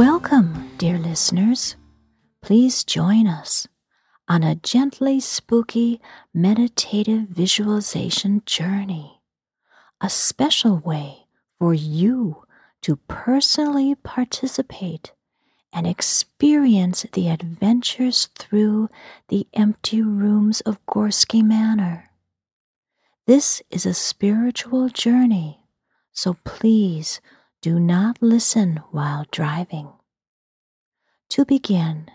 Welcome, dear listeners. Please join us on a gently spooky meditative visualization journey, a special way for you to personally participate and experience the adventures through the empty rooms of Gorski Manor. This is a spiritual journey, so please do not listen while driving. To begin,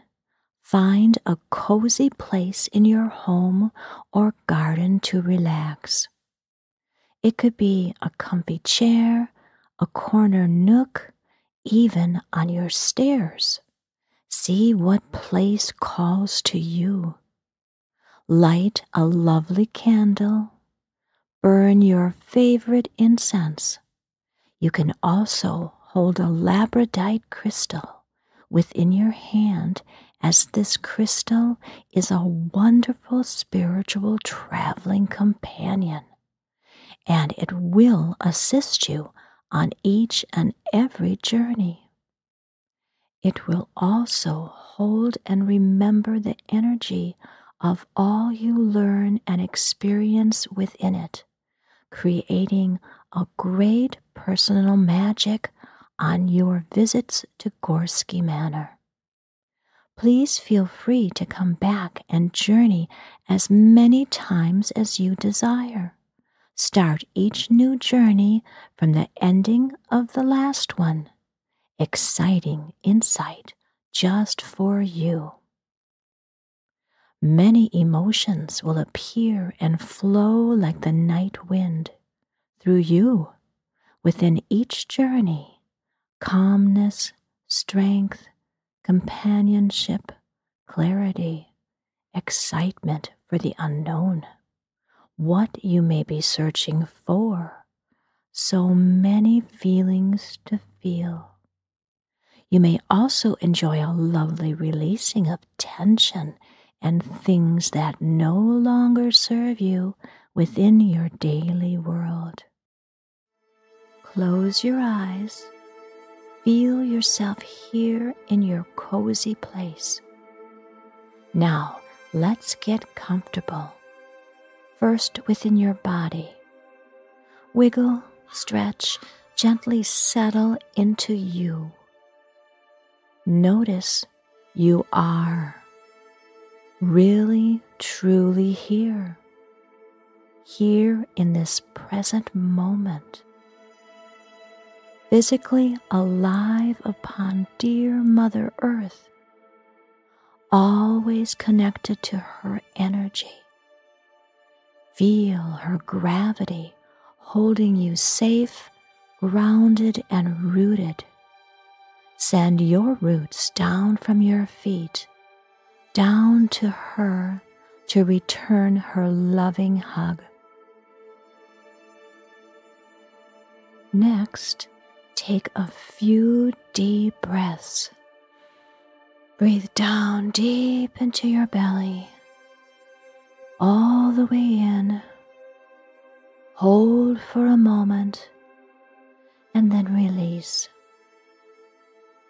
find a cozy place in your home or garden to relax. It could be a comfy chair, a corner nook, even on your stairs. See what place calls to you. Light a lovely candle. Burn your favorite incense. You can also hold a labradorite crystal within your hand, as this crystal is a wonderful spiritual traveling companion, and it will assist you on each and every journey. It will also hold and remember the energy of all you learn and experience within it, creating a great personal magic on your visits to Gorski Manor. Please feel free to come back and journey as many times as you desire. Start each new journey from the ending of the last one. Exciting insight just for you. Many emotions will appear and flow like the night wind through you within each journey calmness, strength, companionship, clarity, excitement for the unknown what you may be searching for. So many feelings to feel. You may also enjoy a lovely releasing of tension and things that no longer serve you within your daily world. Close your eyes. Feel yourself here in your cozy place. Now, let's get comfortable first within your body. Wiggle, stretch, gently settle into you. Notice you are really, truly here, here in this present moment, physically alive upon dear Mother Earth, always connected to her energy Feel her gravity holding you safe, grounded, and rooted. Send your roots down from your feet, down to her to return her loving hug. Next, take a few deep breaths. Breathe down deep into your belly all the way in. Hold for a moment and then release.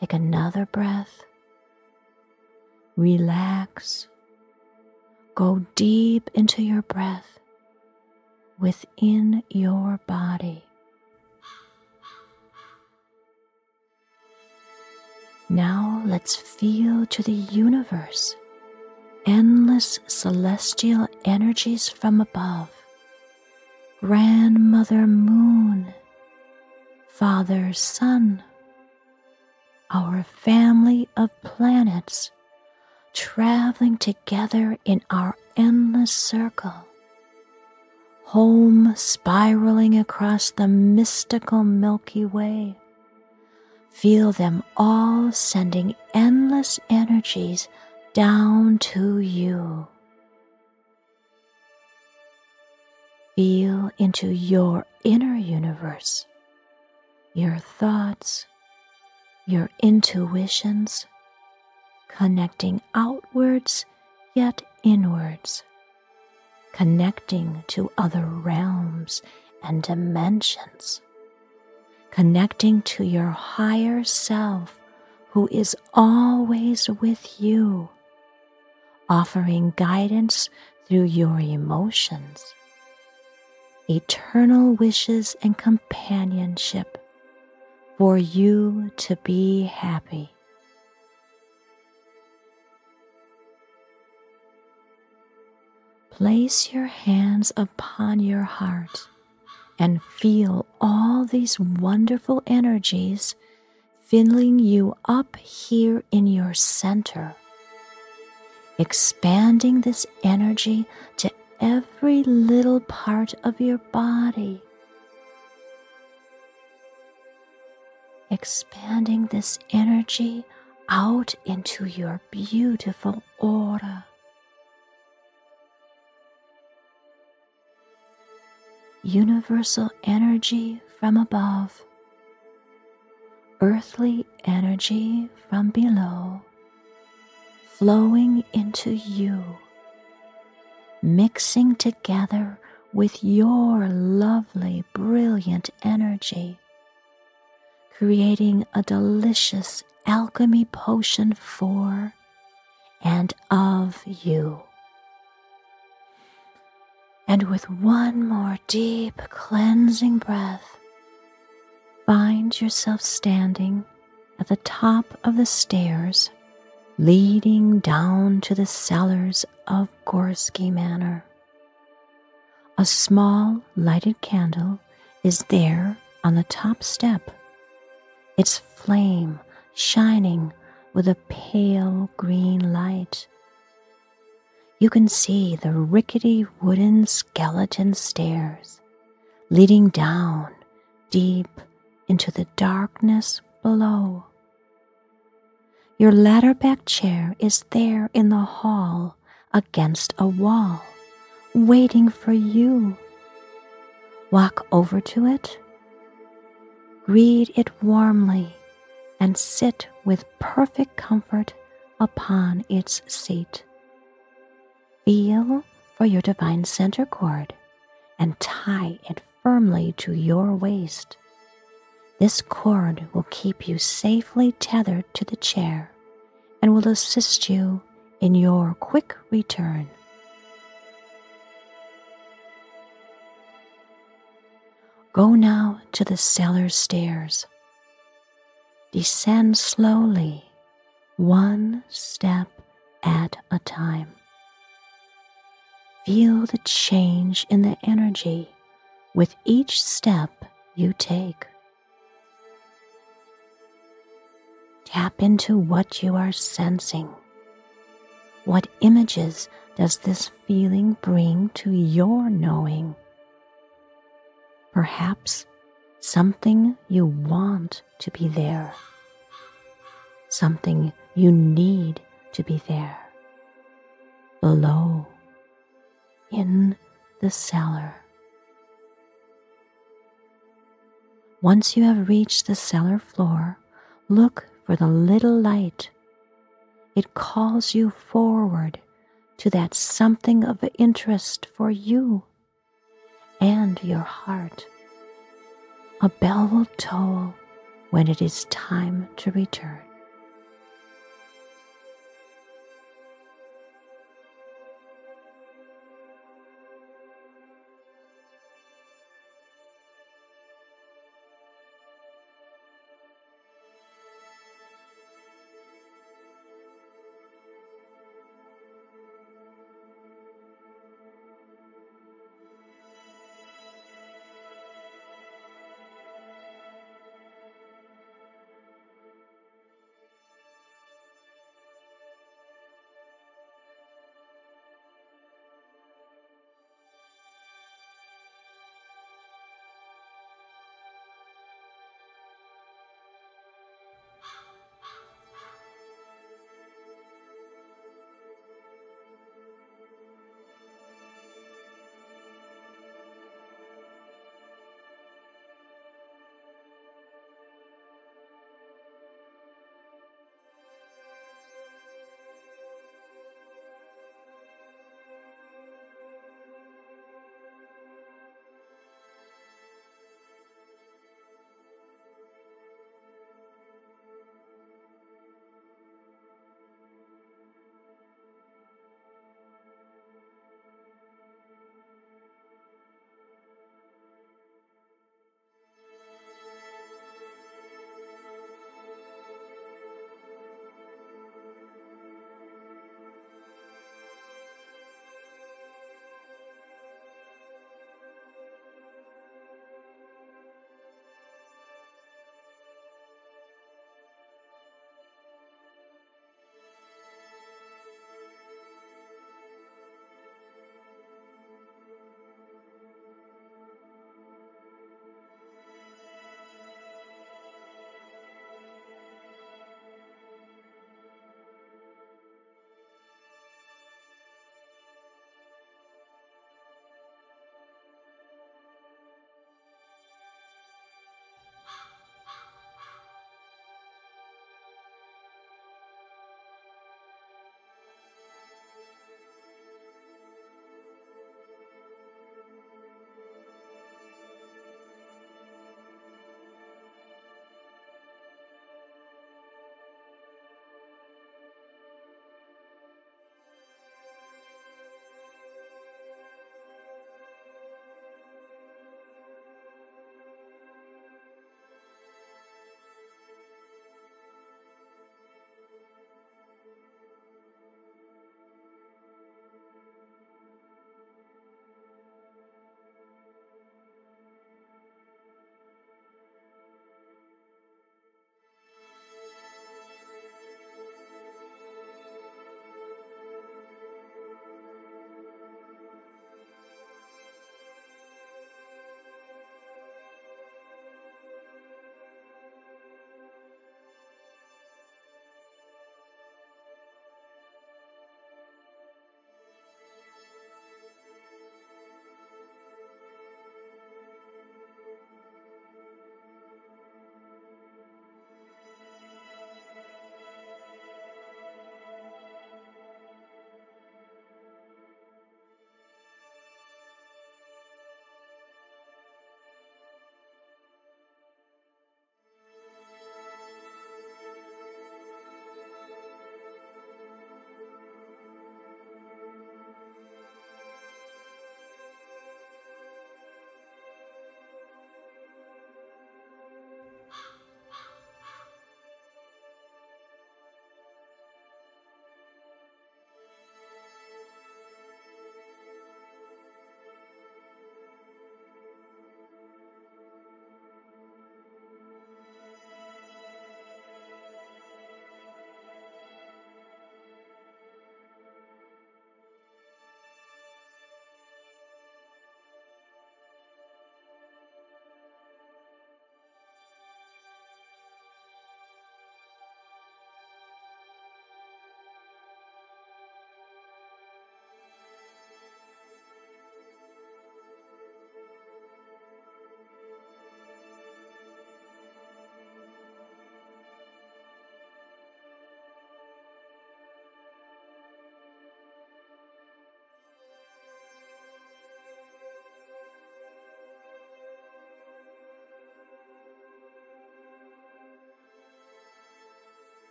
Take another breath. Relax. Go deep into your breath within your body. Now let's feel to the universe endless celestial energies from above. Grandmother Moon, Father Sun, our family of planets traveling together in our endless circle. Home spiraling across the mystical Milky Way. Feel them all sending endless energies down to you. Feel into your inner universe, your thoughts, your intuitions, connecting outwards yet inwards, connecting to other realms and dimensions, connecting to your higher self who is always with you, offering guidance through your emotions, eternal wishes, and companionship for you to be happy. Place your hands upon your heart and feel all these wonderful energies filling you up here in your center, expanding this energy to every little part of your body. Expanding this energy out into your beautiful aura. Universal energy from above earthly energy from below flowing into you, mixing together with your lovely, brilliant energy, creating a delicious alchemy potion for and of you. And with one more deep cleansing breath, find yourself standing at the top of the stairs leading down to the cellars of Gorski Manor. A small lighted candle is there on the top step, its flame shining with a pale green light. You can see the rickety wooden skeleton stairs leading down deep into the darkness below. Your ladder back chair is there in the hall against a wall, waiting for you. Walk over to it, greet it warmly, and sit with perfect comfort upon its seat. Feel for your divine center cord and tie it firmly to your waist. This cord will keep you safely tethered to the chair and will assist you in your quick return. Go now to the cellar stairs. Descend slowly, one step at a time. Feel the change in the energy with each step you take. Tap into what you are sensing. What images does this feeling bring to your knowing? Perhaps something you want to be there, something you need to be there, below, in the cellar. Once you have reached the cellar floor, look for the little light. It calls you forward to that something of interest for you and your heart. A bell will toll when it is time to return.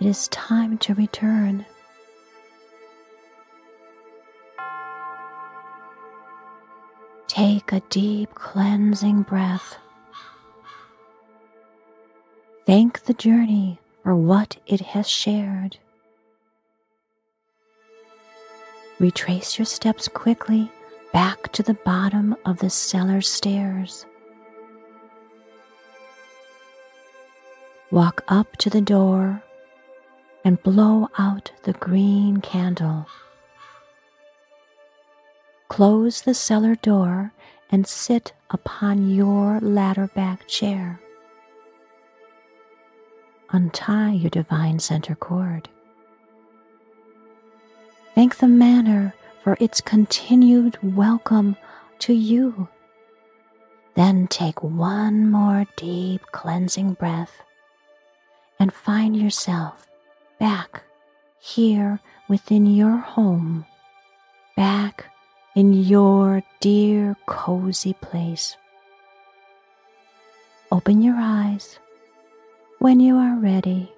It is time to return. Take a deep cleansing breath. Thank the journey for what it has shared. Retrace your steps quickly back to the bottom of the cellar stairs. Walk up to the door and blow out the green candle. Close the cellar door and sit upon your ladder back chair. Untie your divine center cord. Thank the manor for its continued welcome to you. Then take one more deep cleansing breath and find yourself back here within your home, back in your dear cozy place. Open your eyes when you are ready.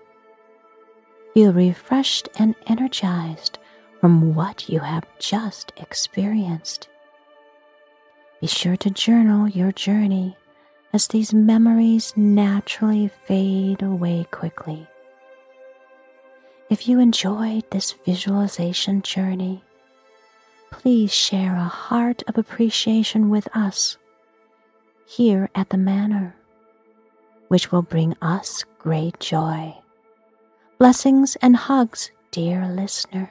Feel refreshed and energized from what you have just experienced. Be sure to journal your journey as these memories naturally fade away quickly. If you enjoyed this visualization journey, please share a heart of appreciation with us here at the Manor, which will bring us great joy. Blessings and hugs, dear listener.